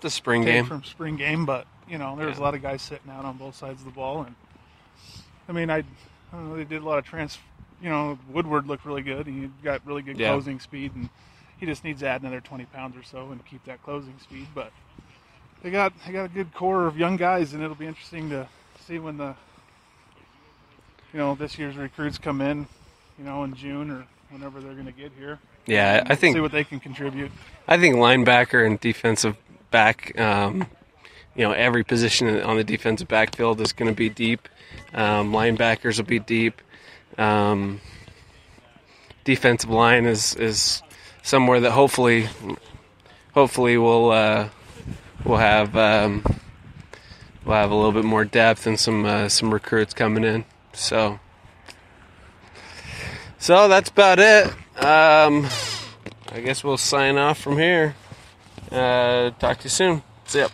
The spring game. from spring game, but you know, there was a lot of guys sitting out on both sides of the ball, and I mean, I, I don't know, they did a lot of trans. You know, Woodward looked really good. He got really good Yeah. closing speed, and he just needs to add another 20 pounds or so and keep that closing speed. But they got they got a good core of young guys, and it'll be interesting to see when the you know this year's recruits come in, you know, in June or whenever they're going to get here. Yeah, I think see what they can contribute. I think linebacker and defensive back, um, you know, every position on the defensive backfield is going to be deep. Um, linebackers will be deep. Um, defensive line is is somewhere that hopefully, hopefully we'll uh, we'll have um, we'll have a little bit more depth and some uh, some recruits coming in. So. So that's about it. Um, I guess we'll sign off from here. Uh, talk to you soon. See ya.